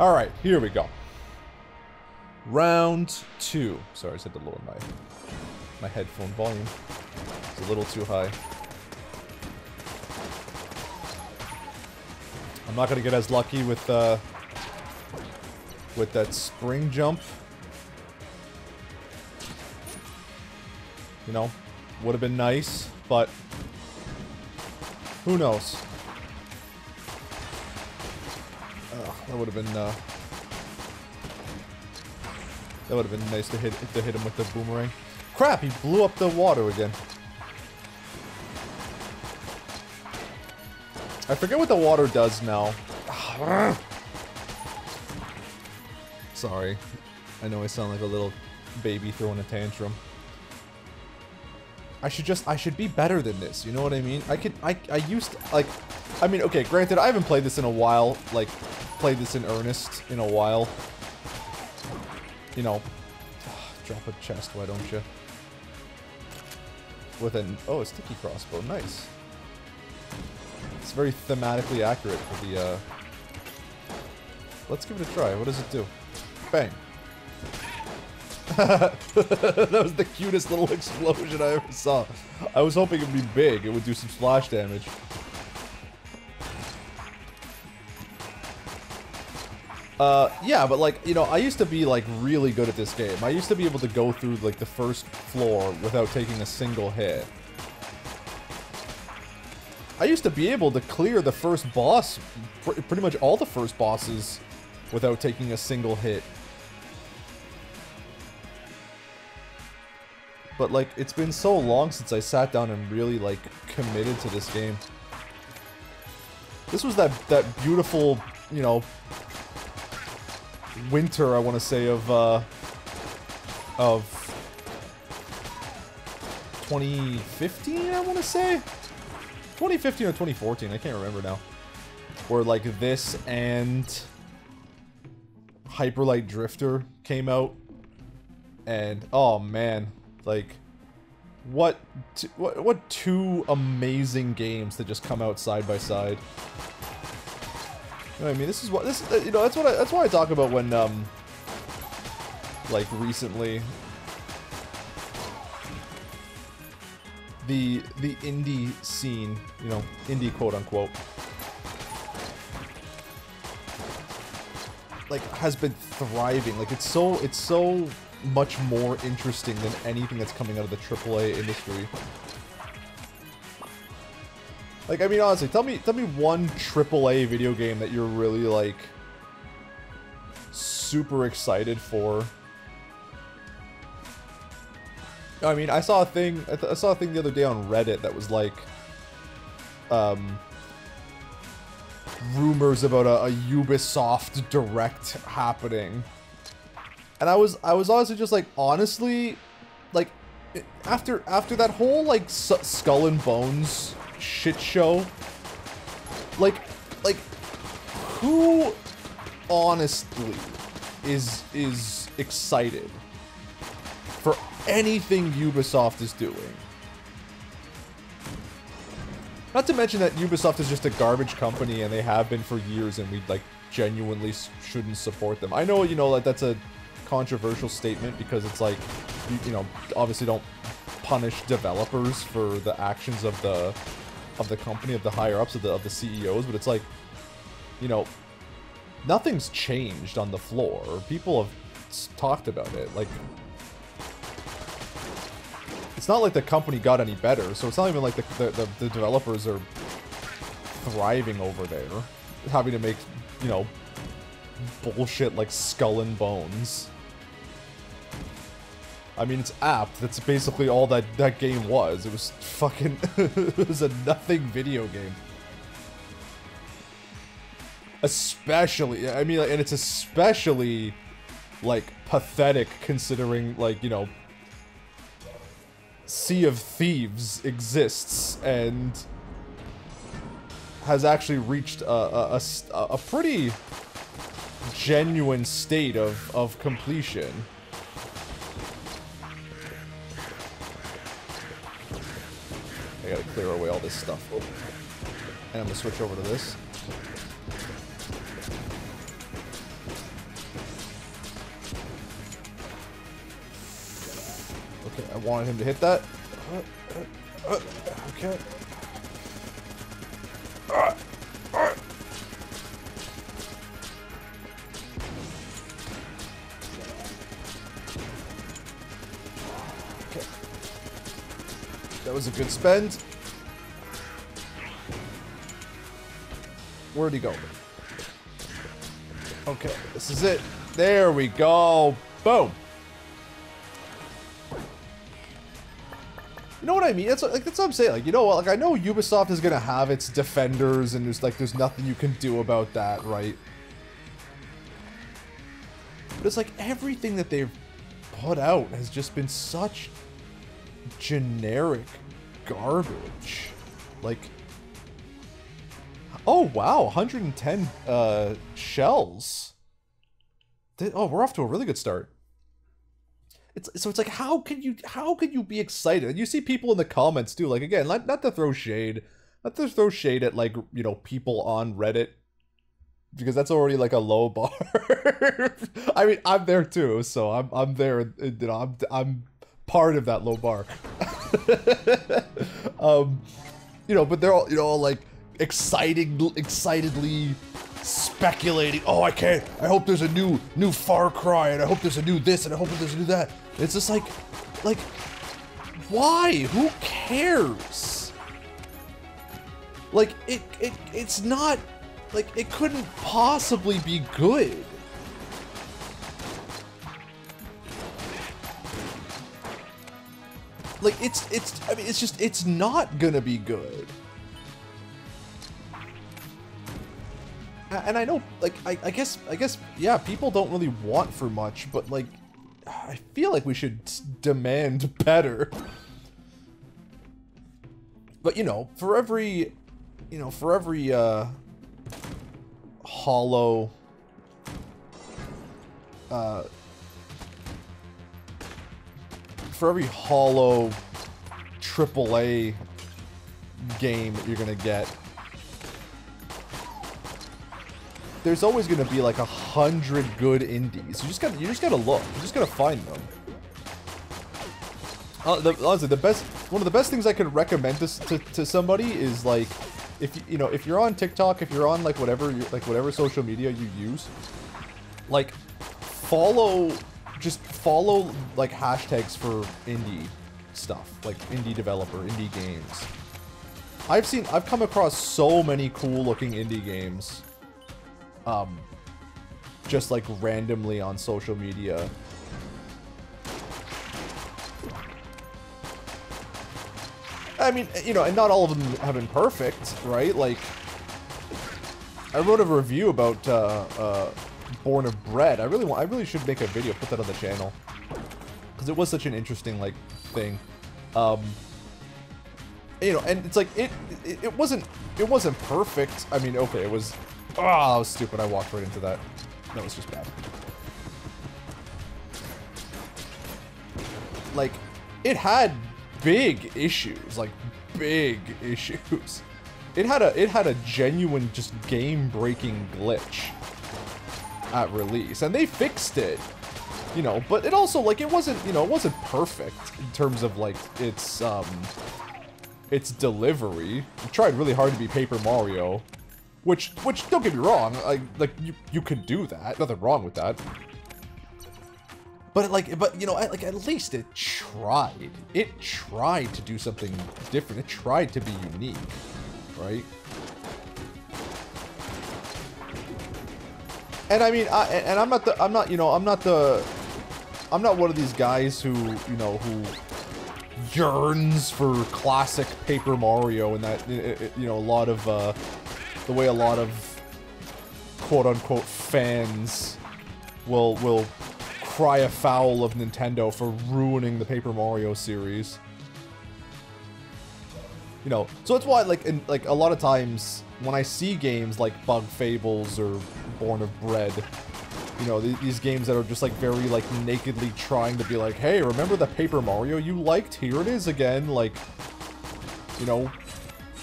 Alright, here we go. Round two. Sorry, I just had to lower my my headphone volume. It's a little too high. I'm not gonna get as lucky with uh with that spring jump. You know, would have been nice, but who knows? That would have been uh, that would have been nice to hit to hit him with the boomerang. Crap! He blew up the water again. I forget what the water does now. Sorry. I know I sound like a little baby throwing a tantrum. I should just, I should be better than this, you know what I mean? I could, I, I used, to, like, I mean, okay, granted, I haven't played this in a while, like, played this in earnest in a while. You know, drop a chest, why don't you? With an, oh, a sticky crossbow, nice. It's very thematically accurate for the, uh... Let's give it a try, what does it do? Bang. that was the cutest little explosion I ever saw. I was hoping it'd be big. It would do some splash damage. Uh, yeah, but like, you know, I used to be like really good at this game. I used to be able to go through like the first floor without taking a single hit. I used to be able to clear the first boss, pr pretty much all the first bosses, without taking a single hit. But, like, it's been so long since I sat down and really, like, committed to this game. This was that, that beautiful, you know, winter, I want to say, of, uh, of 2015, I want to say? 2015 or 2014, I can't remember now. Where, like, this and Hyper Light Drifter came out. And, oh man, like, what, what, what two amazing games that just come out side by side. I mean, this is what this, you know, that's what I, that's why I talk about when, um, like recently, the the indie scene, you know, indie quote unquote, like has been thriving. Like it's so it's so much more interesting than anything that's coming out of the AAA industry. Like, I mean, honestly, tell me, tell me one AAA video game that you're really, like, super excited for. I mean, I saw a thing, I, I saw a thing the other day on Reddit that was like, um, rumors about a, a Ubisoft Direct happening. And I was I was honestly just like honestly like after after that whole like Skull and Bones shit show like like who honestly is is excited for anything Ubisoft is doing? Not to mention that Ubisoft is just a garbage company and they have been for years and we like genuinely shouldn't support them. I know, you know, that that's a controversial statement because it's like, you, you know, obviously don't punish developers for the actions of the of the company, of the higher ups, of the of the CEOs, but it's like, you know, nothing's changed on the floor. People have talked about it. Like, it's not like the company got any better, so it's not even like the, the, the, the developers are thriving over there, having to make, you know, bullshit like Skull and Bones. I mean, it's apt. That's basically all that that game was. It was fucking... it was a nothing video game. Especially... I mean, and it's especially, like, pathetic considering, like, you know... Sea of Thieves exists and has actually reached a, a, a, a pretty genuine state of, of completion. clear away all this stuff. And I'm gonna switch over to this. Okay, I wanted him to hit that. Okay. That was a good spend. Where'd he go? Okay, this is it. There we go. Boom. You know what I mean? That's like that's what I'm saying. Like, you know what? Like, I know Ubisoft is gonna have its defenders, and there's like there's nothing you can do about that, right? But it's like everything that they've put out has just been such generic garbage. Like, oh wow, 110 uh, shells. Oh, we're off to a really good start. It's so it's like how can you how can you be excited? And you see people in the comments too. Like again, not not to throw shade, not to throw shade at like you know people on Reddit because that's already like a low bar. I mean, I'm there too, so I'm I'm there. You know, I'm I'm part of that low bar. um, you know, but they're all you know like exciting, excitedly speculating. Oh, I can't. I hope there's a new new Far Cry, and I hope there's a new this, and I hope there's a new that. It's just like, like, why? Who cares? Like, it, it, it's not, like, it couldn't possibly be good. Like, it's, it's, I mean, it's just, it's not gonna be good. And I know, like, I, I guess, I guess, yeah, people don't really want for much, but, like, I feel like we should demand better. But, you know, for every, you know, for every, uh, hollow, uh, for every hollow AAA game you're gonna get, there's always going to be like a hundred good indies. You just got you just got to look. You just got to find them. Uh, the, honestly, the best one of the best things I could recommend this to, to somebody is like if you, you know if you're on TikTok, if you're on like whatever like whatever social media you use, like follow just follow like hashtags for indie stuff, like indie developer, indie games. I've seen I've come across so many cool looking indie games um, just like randomly on social media. I mean, you know, and not all of them have been perfect, right? Like, I wrote a review about uh, uh, Born of Bread. I really want, I really should make a video, put that on the channel, because it was such an interesting like thing. Um, you know, and it's like it, it, it wasn't, it wasn't perfect. I mean, okay, it was Oh, was stupid. I walked right into that. That was just bad. Like, it had big issues. Like, big issues. It had a it had a genuine just game-breaking glitch at release, and they fixed it. You know, but it also like it wasn't you know it wasn't perfect in terms of like its um its delivery. It tried really hard to be Paper Mario, which, which, don't get me wrong, like, like you, you can do that. Nothing wrong with that. But like, but you know, like at least it tried. It tried to do something different. It tried to be unique, right? And I mean, I, and I'm not the, I'm not, you know, I'm not the, I'm not one of these guys who, you know, who yearns for classic Paper Mario and that, you know, a lot of, uh, the way a lot of quote-unquote fans will will cry a foul of Nintendo for ruining the Paper Mario series. You know, so that's why like in like a lot of times when I see games like Bug Fables or Born of Bread, you know, th these games that are just like very like nakedly trying to be like, hey, remember the Paper Mario you liked? Here it is again, like, you know,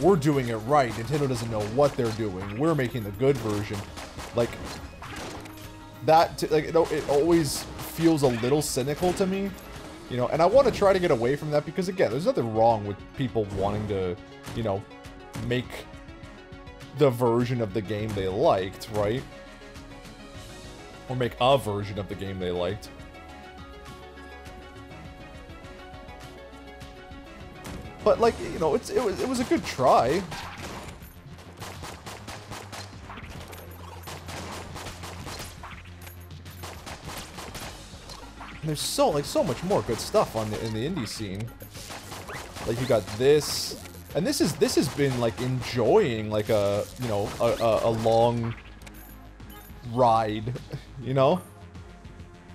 we're doing it right. Nintendo doesn't know what they're doing. We're making the good version. Like, that, like, it, it always feels a little cynical to me. You know, and I want to try to get away from that because, again, there's nothing wrong with people wanting to, you know, make the version of the game they liked, right? Or make a version of the game they liked. But, like, you know, it's, it, was, it was a good try. there's so like so much more good stuff on the, in the indie scene. Like you got this, and this is this has been like enjoying like a you know a, a, a long ride, you know.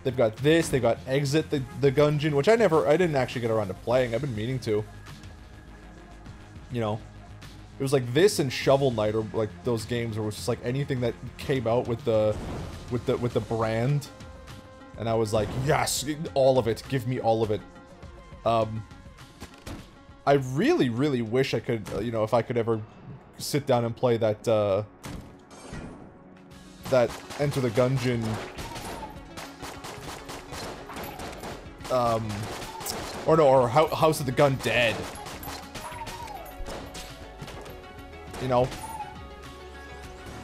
They've got this. They got Exit the the Gungeon, which I never I didn't actually get around to playing. I've been meaning to. You know, it was like this and Shovel Knight or like those games where it was just like anything that came out with the with the with the brand and I was like, yes, all of it. Give me all of it. Um, I really, really wish I could, uh, you know, if I could ever sit down and play that, uh, that Enter the Gungeon, um, or no, or House of the Gundead. You know?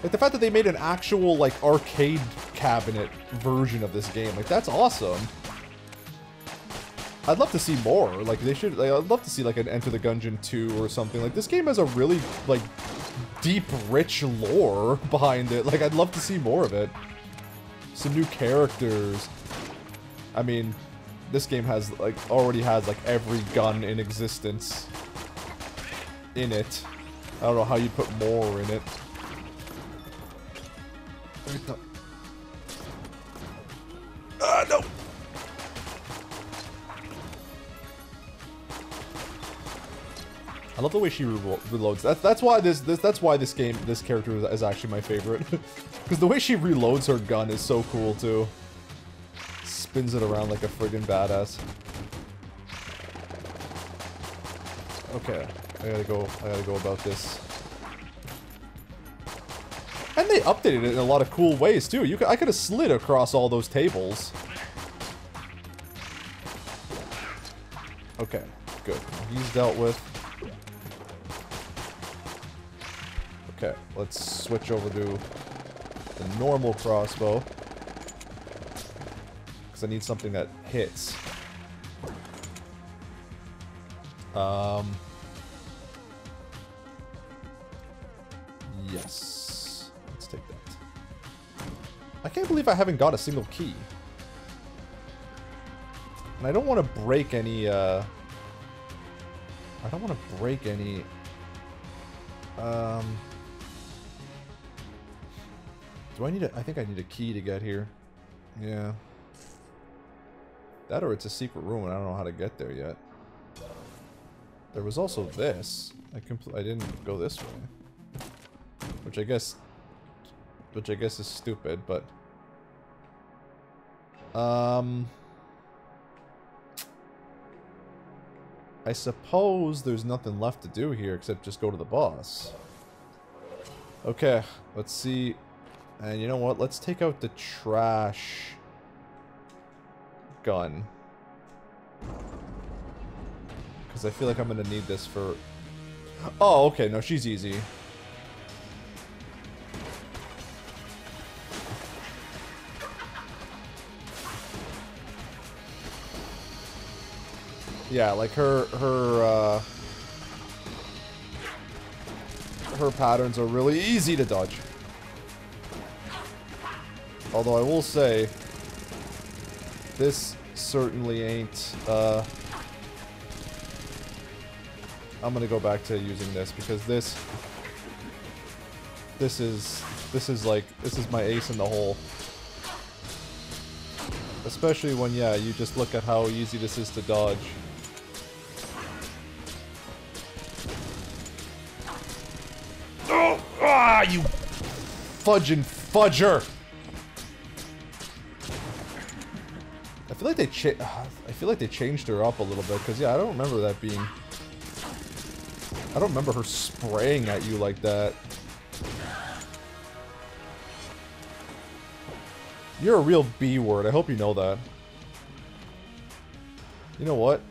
Like, the fact that they made an actual, like, arcade cabinet version of this game. Like, that's awesome. I'd love to see more. Like, they should... Like, I'd love to see, like, an Enter the Gungeon 2 or something. Like, this game has a really, like, deep, rich lore behind it. Like, I'd love to see more of it. Some new characters. I mean, this game has, like, already has, like, every gun in existence in it. I don't know how you put more in it. Ah, no! I love the way she re reloads. That's that's why this this that's why this game this character is, is actually my favorite, because the way she reloads her gun is so cool too. Spins it around like a friggin' badass. Okay, I gotta go. I gotta go about this. And they updated it in a lot of cool ways, too. You could, I could have slid across all those tables. Okay, good. He's dealt with. Okay, let's switch over to the normal crossbow. Because I need something that hits. Um... Yes. Let's take that. I can't believe I haven't got a single key. And I don't want to break any, uh... I don't want to break any... Um... Do I need a... I think I need a key to get here. Yeah. That or it's a secret room and I don't know how to get there yet. There was also this. I I didn't go this way. Which I guess... Which I guess is stupid, but... Um... I suppose there's nothing left to do here except just go to the boss. Okay, let's see. And you know what? Let's take out the trash gun. Because I feel like I'm going to need this for... Oh, okay. No, she's easy. Yeah, like her her uh, her patterns are really easy to dodge. Although I will say, this certainly ain't. Uh, I'm gonna go back to using this because this this is this is like this is my ace in the hole. Especially when yeah, you just look at how easy this is to dodge. You fudging fudger! I feel like they I feel like they changed her up a little bit because yeah, I don't remember that being. I don't remember her spraying at you like that. You're a real B word. I hope you know that. You know what?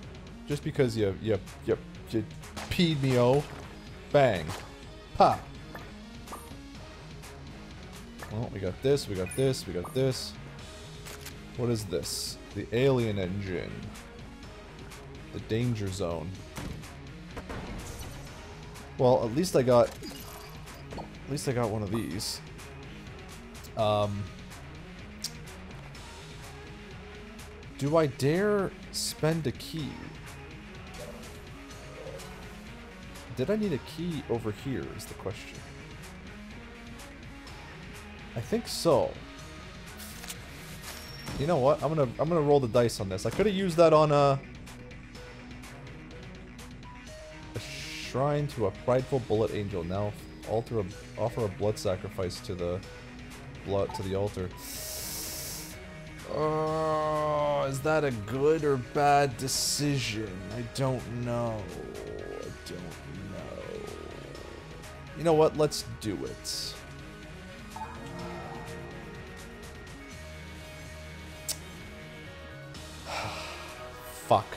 Just because you you you, you peed me oh, bang, pa. Well, we got this, we got this, we got this. What is this? The alien engine. The danger zone. Well, at least I got... At least I got one of these. Um... Do I dare spend a key? Did I need a key over here is the question. I think so. You know what? I'm gonna I'm gonna roll the dice on this. I could have used that on a a shrine to a prideful bullet angel. Now alter a, offer a blood sacrifice to the blood to the altar. Oh, is that a good or bad decision? I don't know. I don't know. You know what? Let's do it. Fuck.